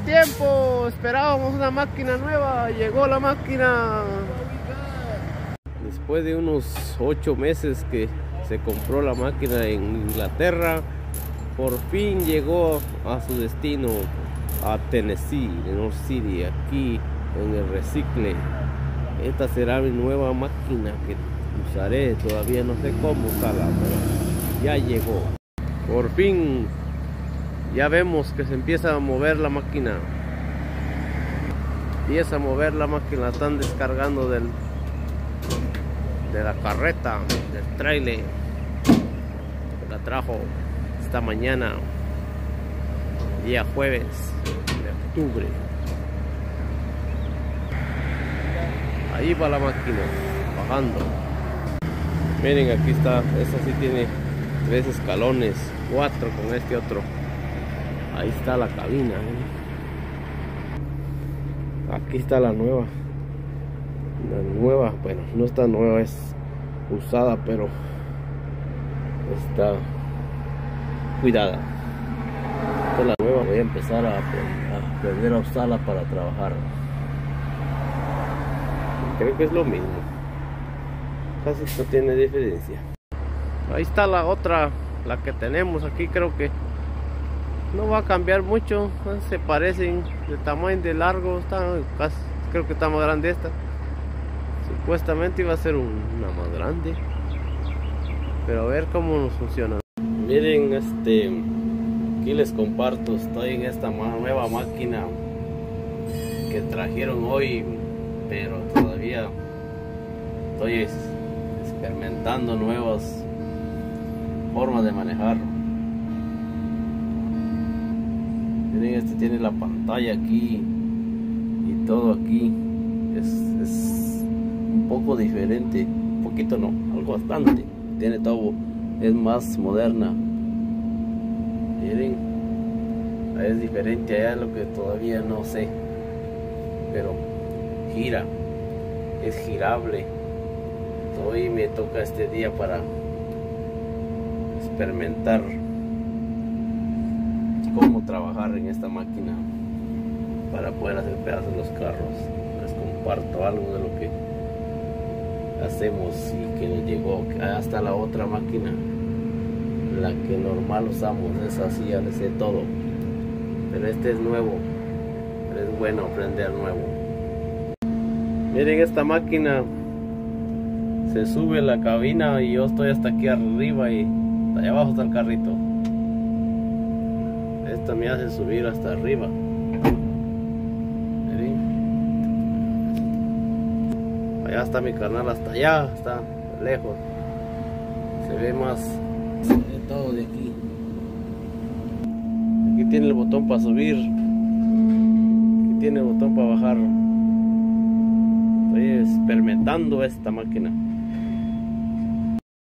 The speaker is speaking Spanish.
tiempo esperábamos una máquina nueva, llegó la máquina. Después de unos ocho meses que se compró la máquina en Inglaterra, por fin llegó a su destino, a Tennessee, en North City, aquí en el recicle. Esta será mi nueva máquina que usaré, todavía no sé cómo usarla, pero ya llegó. Por fin ya vemos que se empieza a mover la máquina. Empieza a mover la máquina, la están descargando del de la carreta, del trailer. La trajo esta mañana, día jueves de octubre. Ahí va la máquina, bajando. Miren, aquí está, esta sí tiene tres escalones, cuatro con este otro. Ahí está la cabina. ¿eh? Aquí está la nueva. La nueva, bueno, no está nueva, es usada, pero está cuidada. Esta es la nueva, voy a empezar a, a aprender a usarla para trabajar. Creo que es lo mismo. Casi no tiene diferencia. Ahí está la otra, la que tenemos aquí, creo que no va a cambiar mucho se parecen de tamaño de largo creo que está más grande esta. Supuestamente iba a ser una más grande. Pero a ver cómo nos funciona. Miren este aquí les comparto estoy en esta nueva máquina que trajeron hoy pero todavía estoy experimentando nuevas formas de manejarlo Miren, este tiene la pantalla aquí y todo aquí. Es, un poco diferente, un poquito no, algo bastante. Tiene todo, es más moderna. Miren, es diferente allá lo que todavía no sé. Pero gira, es girable. Hoy me toca este día para experimentar cómo trabajar en esta máquina para poder hacer pedazos los carros. Les comparto algo de lo que hacemos y que nos llegó hasta la otra máquina, la que normal usamos, es así, ya les sé todo. Pero este es nuevo, es bueno aprender nuevo. Miren esta máquina, se sube la cabina y yo estoy hasta aquí arriba y allá abajo está el carrito me hace subir hasta arriba. Allá está mi canal, hasta allá, está lejos. Se ve más de todo de aquí. Aquí tiene el botón para subir. Aquí tiene el botón para bajar. Estoy experimentando esta máquina.